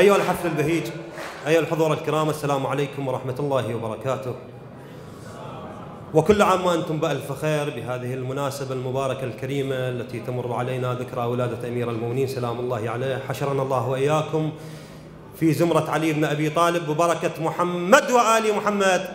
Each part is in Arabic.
أيها الحفل البهيج أيها الحضور الكرام السلام عليكم ورحمة الله وبركاته. وكل عام وأنتم بألف خير بهذه المناسبة المباركة الكريمة التي تمر علينا ذكرى ولادة أمير المؤمنين سلام الله عليه. حشرنا الله وإياكم في زمرة علي بن أبي طالب ببركة محمد وآل محمد.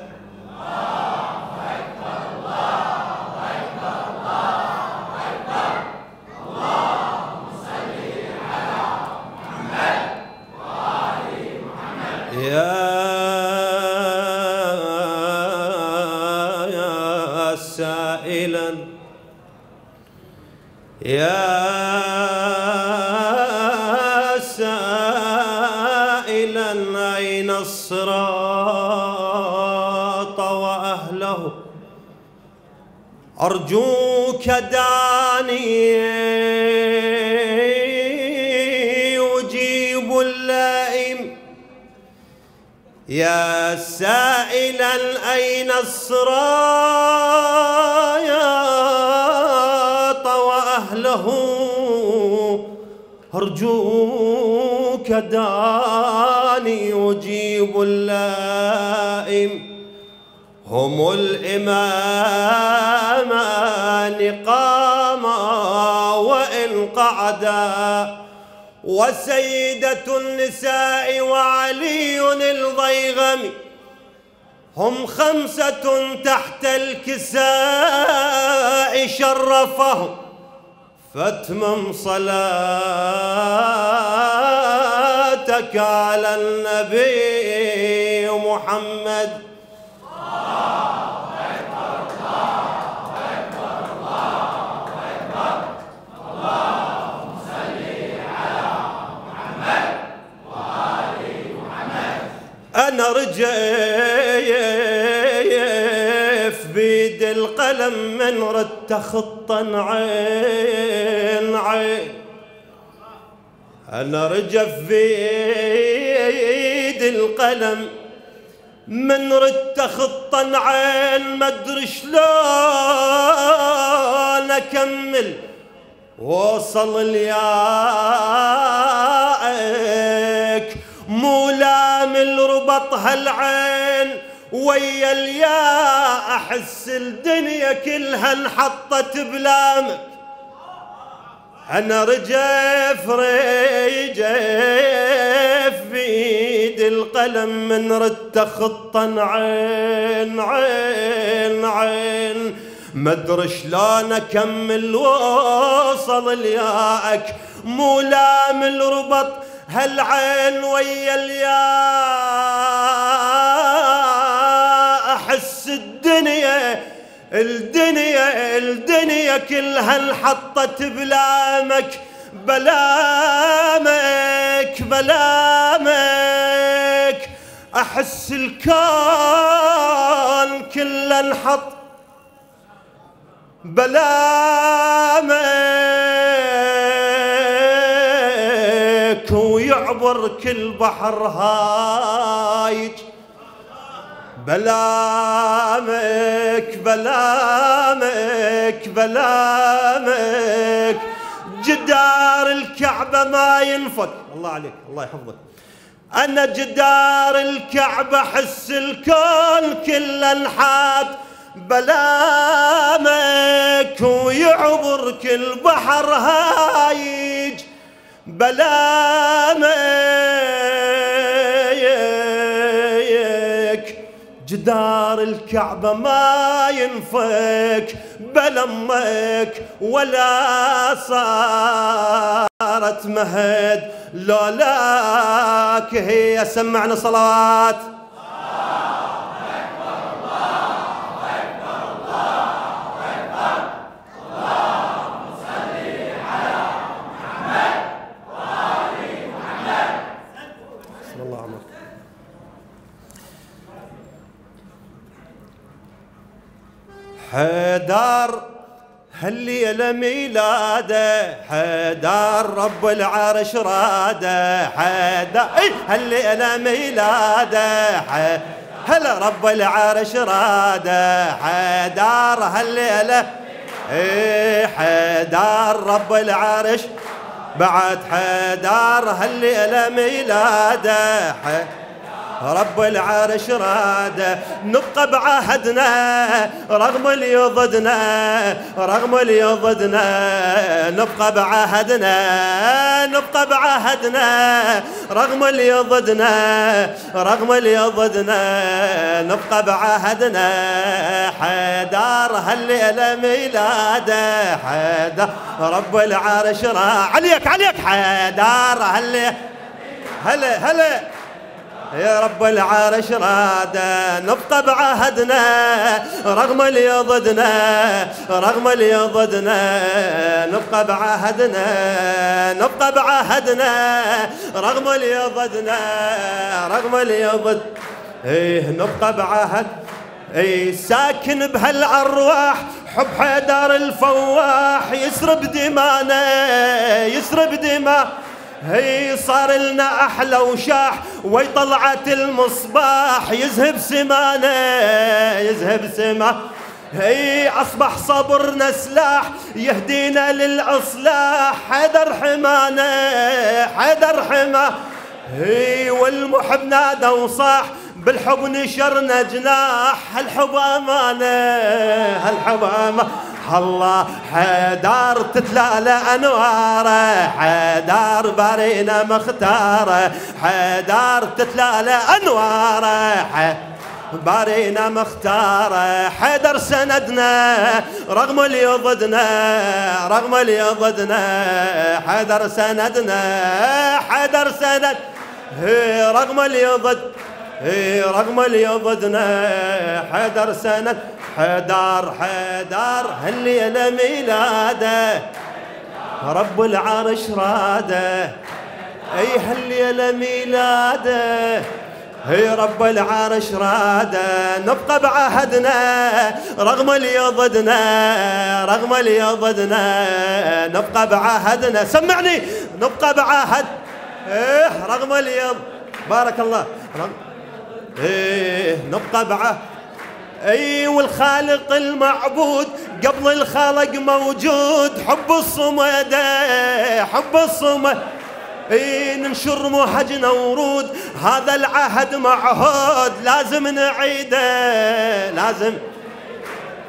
أرجوك داني يجيب اللائم يا سائلا أين الصراط وأهله أرجوك داني يجيب اللائم هم الإمامان قاما وإن قعدا وسيدة النساء وعلي الضيغم هم خمسة تحت الكساء شرفهم فاتمم صلاتك على النبي محمد. أنا رجيف بيد القلم من رد خطا عين عين. أنا رجف بيد القلم من رد خطا عين. ما أدري شلون أكمل. وصل مو لامل ربط هالعين ويا الياء أحس الدنيا كلها انحطت بلامك. أنا رجف رجف بيد القلم من رد خطا عين عين عين. ما أدري شلون أكمل وصل لياك مو لامل ربط هالعين ويا الياء أحس الدنيا الدنيا الدنيا كلها انحطت بلامك بلامك بلامك. أحس الكون كله انحط بلامك. ويعبر كل بحر هايج. بلامك بلامك بلامك. جدار الكعبة ما ينفك. الله عليك الله يحفظك. أنا جدار الكعبة حس الكون كله انحات بلامك ويعبر كل بحر هايج. بلامك جدار الكعبة ما ينفك بلمك ولا صارت مهد. لولاك هي سمعنا صلوات. هالليلة ميلاده حيدر رب العرش راده حيدر اي هالليلة ميلاده هلا رب العرش راده حيدر هالليلة اي حيدر رب العرش بعد حيدر هالليلة ميلاده رب العرش راد نبقى بعهدنا رغم اللي ضدنا رغم اللي ضدنا نبقى بعهدنا نبقى بعهدنا رغم اللي ضدنا رغم اللي ضدنا نبقى بعهدنا حيدار هالليلة ميلاده حيدار رب العرش راد. عليك عليك حيدار هالليلة. هلا هلا. يا رب العرش راد نبقى بعهدنا رغم اللي ضدنا رغم اللي ضدنا نبقى بعهدنا نبقى بعهدنا رغم اللي ضدنا رغم اللي ضد إيه نبقى بعهد. اي ساكن بهالأرواح حب حيدر الفواح يسرب دمانا يسرب دمانا. هي صار لنا أحلى وشاح وي طلعت المصباح يذهب سمانه يذهب سما هي أصبح صبرنا سلاح يهدينا للأصلاح حيدر حمانه حيدر حما هي والمحب نادى وصاح بالحب نشرنا جناح هالحب أمانه هالحب أمانه. الله حيدر تتلالى أنواره حيدر بارينا مختاره حيدر تتلالى أنواره بارينا مختاره حيدر سندنا رغم اللي ضدنا رغم اللي ضدنا حيدر سندنا حيدر سند رغم اللي ضد رغم اللي ضدنا حيدر سند حدار حدار هالليلة ميلاده؟ رب العرش راده. أي هالليلة ميلاده؟ هي رب العرش راده. نبقى بعهدنا رغم اللي ضدنا رغم اللي ضدنا نبقى بعهدنا. سمعني نبقى بعهد. إيه رغم اللي بارك الله. رغم إيه نبقى بعهد أي والخالق المعبود قبل الخلق موجود. حب الصمد حب الصمد. إي ننشر موحجنا ورود. هذا العهد معهود. لازم نعيده لازم.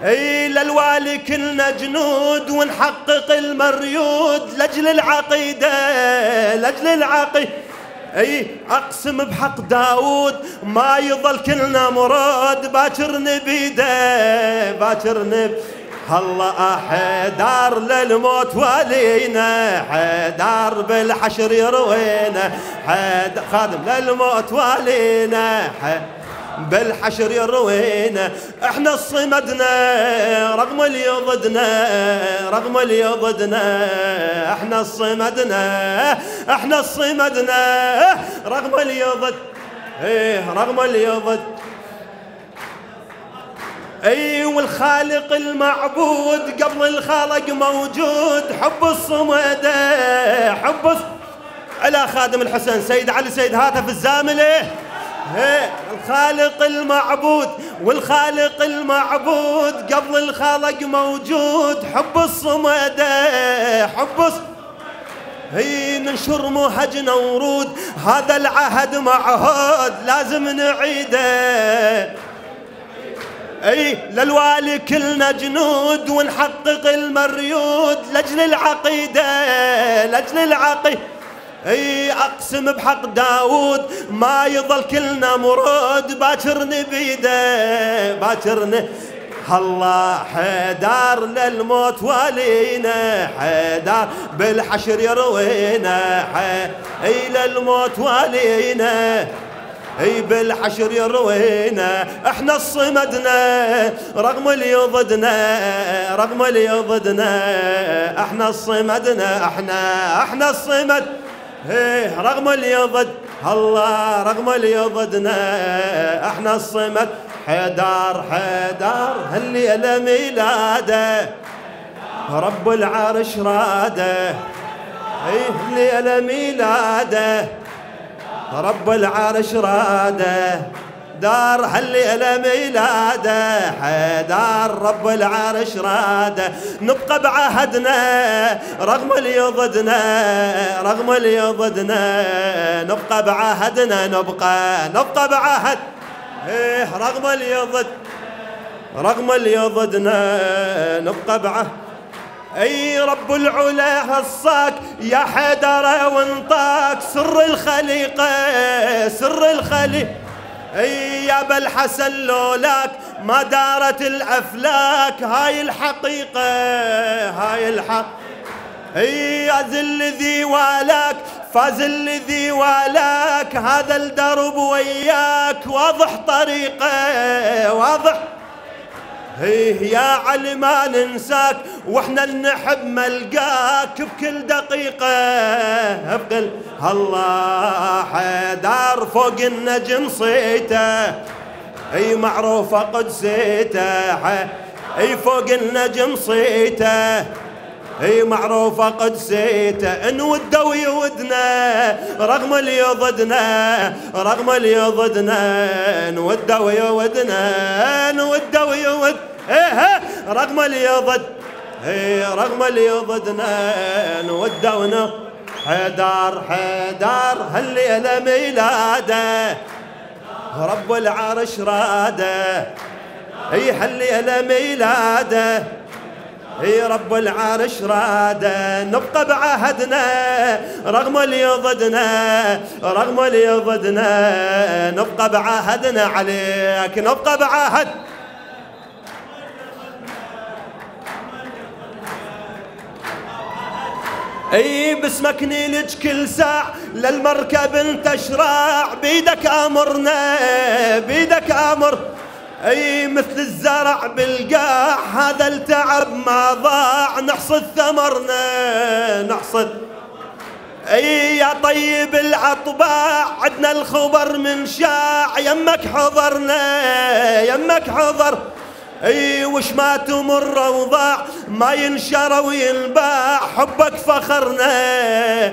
إي للوالي كلنا جنود. ونحقق المريود. لاجل العقيدة لاجل العقيدة. أي أقسم بحق داود ما يظل كلنا مراد. باكر نبيده باكر نب الله حيدار للموت والينا حيدار بالحشر يروينا. حيدار خادم للموت والينا حيدار بالحشر يروينا إحنا صمدنا رغم اللي ضدنا رغم اللي ضدنا إحنا صمدنا إحنا صمدنا رغم اللي ضد إيه رغم اللي ضد أي والخالق المعبود قبل الخالق موجود. حب الصمد حب الصمد على خادم الحسن سيد علي سيد هاتف الزامله الخالق المعبود والخالق المعبود قبل الخالق موجود. حب الصمد حب هي ننشر موهجنا ورود. هذا العهد معهود لازم نعيده. أي للوالي كلنا جنود ونحقق المريود. لاجل العقيدة لاجل العقيدة. اي اقسم بحق داود ما يظل كلنا مرود. باكر نبيده باكر الله حيدار للموت والينا حيدار بالحشر يروينا. اي للموت والينا اي بالحشر يروينا. إحنا الصمدنا رغم اللي ضدنا رغم اللي ضدنا إحنا الصمدنا إحنا إحنا الصمد. إيه رغم اللي ضد الله رغم اللي ضدنا إحنا الصمد. حيدار حيدار هالليلة ميلاده. رب العرش راده. إيه الليلة ميلاده. رب العرش راده. دار هالليلة ميلادة حيدر رب العرش رادة. نبقى بعهدنا رغم اللي ضدنا رغم اللي ضدنا نبقى بعهدنا نبقى نبقى بعهد. إيه رغم اللي ضد رغم اللي ضدنا نبقى بعهد. أي رب العلا هصاك يا حيدر وانطاك. سر الخليقة سر الخليقة. اي يا بالحسن لولاك ما دارت الأفلاك. هاي الحقيقة هاي الحق. اي ذي ذي والاك فاز الذي والاك. هذا الدرب وياك. واضح طريقة واضح. هيه يا علي ما ننساك. وإحنا نحب ملقاك بكل دقيقة بقل الله حيدر فوق النجم صيته. اي معروفة قدسيته اي فوق النجم صيته. اي معروفة قدسيته ان وده ويودنا رغم اللي ضدنا رغم اللي ضدنا نوده ويودنا نوده ويود إيه رغم اللي ضد إيه رغم اللي ضدنا نوده ون حيدار حيدار هالليلة ميلاده. رب العرش راده. اي هالليلة ميلاده. اي رب العرش راده. نبقى بعهدنا رغم اللي ضدنا رغم اللي ضدنا نبقى بعهدنا عليك نبقى بعهد. أي باسمك نيلج كل ساعة للمركب أنت شراع. بيدك آمرنا بيدك آمر. أي مثل الزرع بالقاع هذا التعب ما ضاع. نحصد ثمرنا نحصد. أي يا طيب الأطباع عدنا الخبر من شاع. يمك حضرنا يمك حضر. أي وش ما تمر وضاع ما ينشر وينباع حبك فخرنا.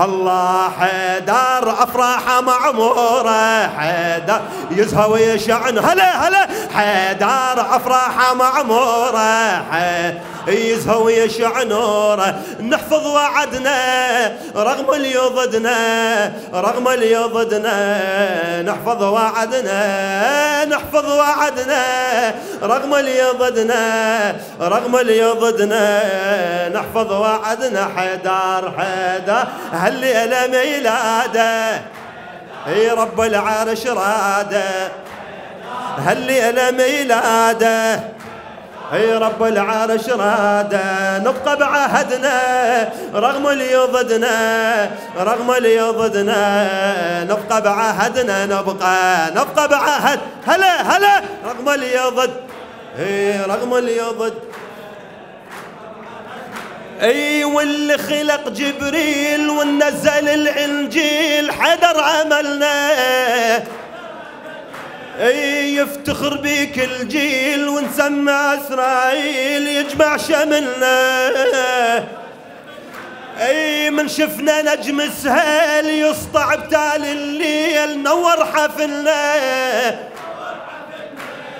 الله حيدر افراحه معموره حيدر يزهى ويشعن هلا هلا حيدر افراحه معموره يزهى ويشع نوره نحفظ وعدنا رغم اللي ضدنا رغم اللي ضدنا نحفظ وعدنا نحفظ وعدنا رغم اللي ضدنا رغم اللي ضدنا نحفظ وعدنا حيدر حيدر هالليلة ميلادة. إي رب العرش رادة. هالليلة ميلادة. أي رب العرش راده نبقى بعهدنا رغم اللي ضدنا رغم اللي ضدنا نبقى بعهدنا نبقى نبقى بعهد. هلا هلا رغم اللي ضد إي رغم اللي ضد إي واللي خلق جبريل ونزل الإنجيل حدر عملنا. أي يفتخر بيك الجيل ونسمع إسرائيل يجمع شملنا. أي من شفنا نجم سهيل يسطع بتال الليل نور حفلنا.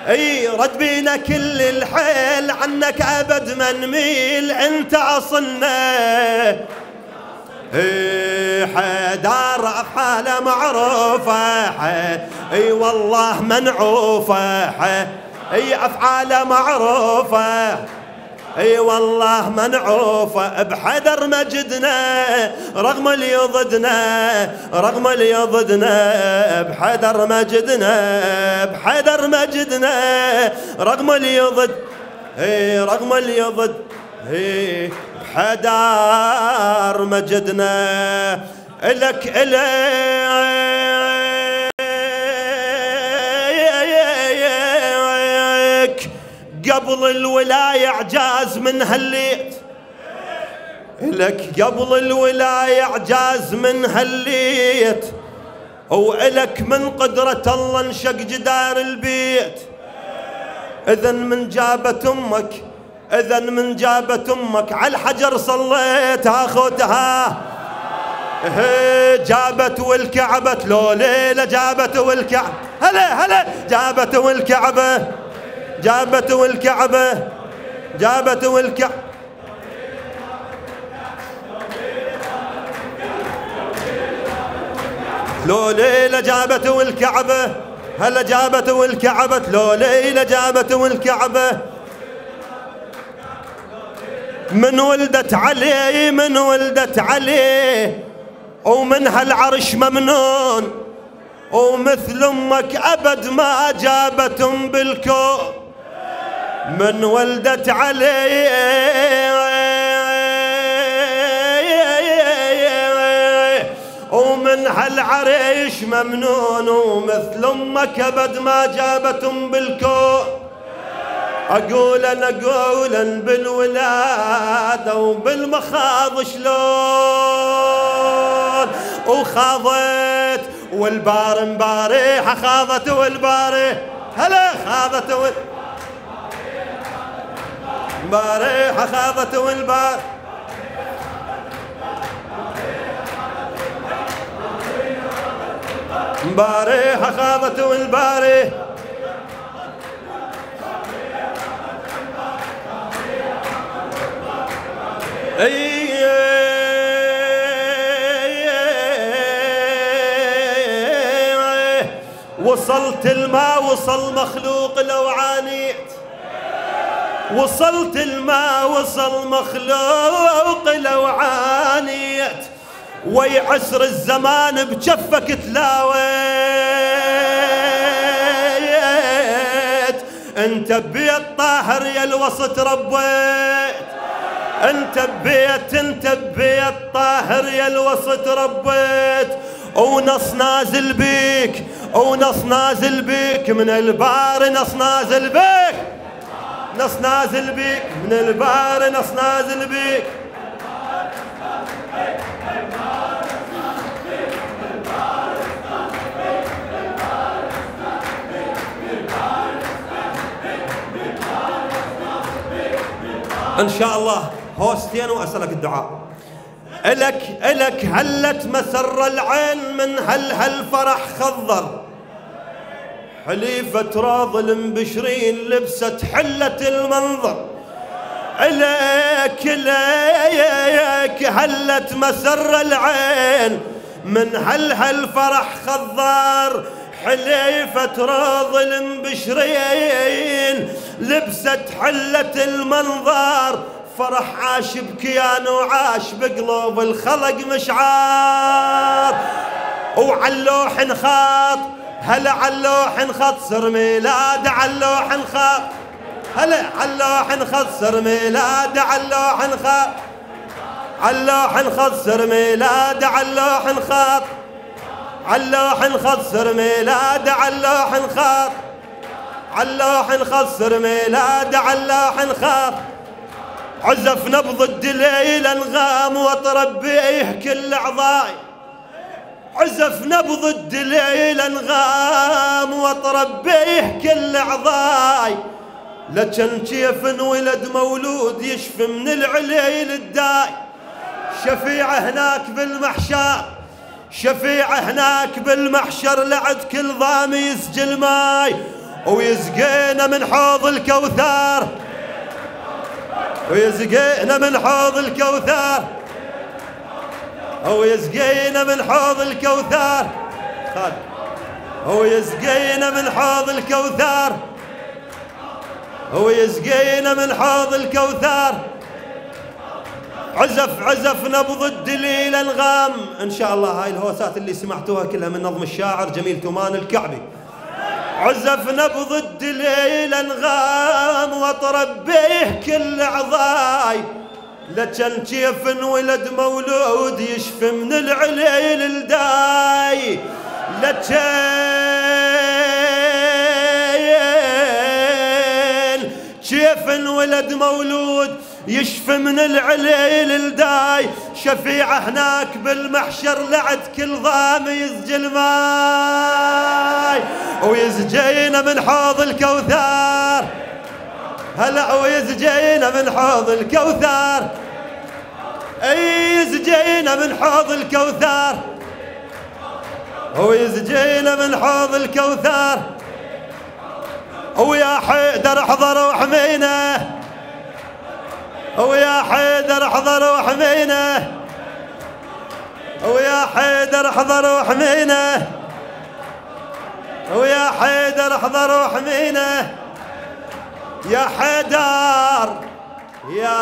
أي رد بينا كل الحيل عنك أبد ما نميل أنت أصلنا. اي حيدار حالة معروفة اي والله منعوفة. اي افعاله معروفة. اي والله منعوفة. بحذر مجدنا رغم اللي ضدنا رغم اللي ضدنا بحذر مجدنا بحذر مجدنا. رغم اللي ضد اي رغم اللي ضد اي بحذر مجدنا. إلك الك قبل الولاية اعجاز من هالليت لك قبل الولاية اعجاز من هالليت وإلك من قدرة الله انشق جدار البيت. إذن من جابت أمك إذن من جابت أمك على الحجر صليت اخذها جابت والكعبة لو ليلة جابت والكعبة. هلا هلا جابت والكعبة. جابت والكعبة جابت والكعبة لو ليلة جابت والكعبة هلا جابت والكعبة لو ليلة جابت والكعبة. من ولدت علي من ولدت علي ومن هالعرش ممنون ومثل أمك أبد ما جابتهم بالكون. من ولدت علي. ومن هالعريش ممنون ومثل أمك أبد ما جابتهم بالكون. اقولا اقولا بالولادة وبالمخاض شلون؟ وخاضت والبار مباريحه خاضت والباري هلا خاضت وال مباريحه خاضت والبار مباريحه خاضت والباري وصلت الماء وصل مخلوق لو عانيت. وصلت الماء وصل مخلوق لو عانيت. ويعسر الزمان بجفك تلاويت. انت بيت طاهر يا الوسط ربيت. انت ببيت انت ببيت طاهر يا الوسط ربيت. ونص نازل بيك ونص نازل بيك. من البار نص نازل بيك. نص نازل بيك من البار نص نازل بيك. إن شاء الله هوستين وأسألك الدعاء. إلك إلك هلت مسر العين من هل هالفرح خضر. حليفة راض المبشرين لبست حلة المنظر. إليك إليك هلت مسر العين. من هل هالفرح خضر حليفة راض المبشرين لبست حلة المنظر فرح عاش بكيان وعاش بقلوب الخلق مشعار. وعلوح نخاط هلا علوح نخط سر ميلاد علوح نخاط هلا علوح نخط سر ميلاد علوح نخاط علوح نخط سر ميلاد علوح نخاط علوح نخط سر ميلاد علوح نخاط علوح نخسر ميلاد علوح نخاف عزف نبض الدليل انغام واطرب بيه كل اعضائي عزف نبض الدليل انغام واطرب كل اعضائي لكن كيف انولد مولود يشفي من العليل الداي. شفيعة هناك بالمحشر شفيعة هناك بالمحشر لعد كل ضامي يسجل ماي ويسقينا من حوض الكوثر. ويسقينا من حوض الكوثر. هو يسقينا من حوض الكوثر. هو يسقينا من حوض الكوثر. هو يسقينا من حوض الكوثر. عزف عزف نبض الدليل انغام إن شاء الله هاي الهوسات اللي سمعتوها كلها من نظم الشاعر جميل تومان الكعبي. عزف نبض الدليل انغام واطرب بيه كل عضاي. لكن كيف انولد مولود يشفي من العليل الداي. لكن كيف انولد مولود يشفي من العليل الداي. شفيعة هناك بالمحشر لعد كل ضام يسجل ماي ويزجينا من حوض الكوثر. هلا ويزجينا من حوض الكوثر. أي يزجينا من حوض الكوثر. ويزجينا من حوض الكوثر. ويا حيدر احضر وحمينا. ويا حيدر احضر وحمينا. ويا حيدر احضر وحمينا. ويا حيدر احضر وحمينا. يا حيدر يا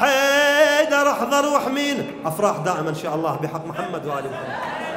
حيدر احضر وحمينا. أفراح دائما إن شاء الله بحق محمد وآل محمد.